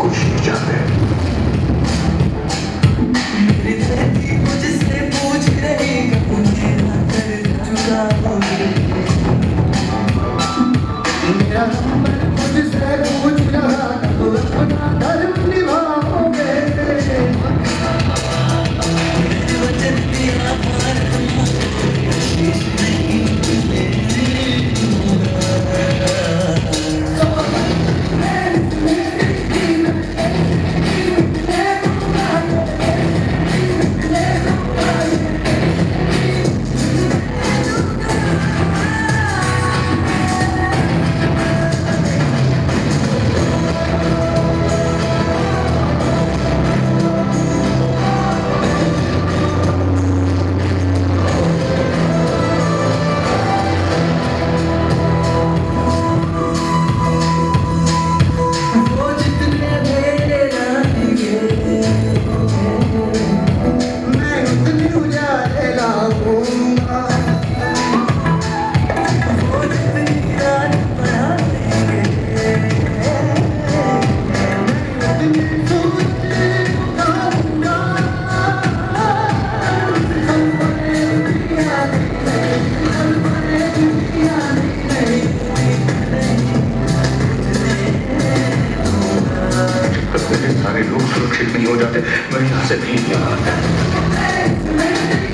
कुछ नहीं चाहते मुझसे पूछ रही मेरा दर्द चुका मेरा नंबर मुझसे लोग सुरक्षित नहीं हो जाते। मैं यहाँ से भी नहीं आता